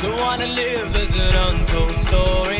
To wanna live as an untold story.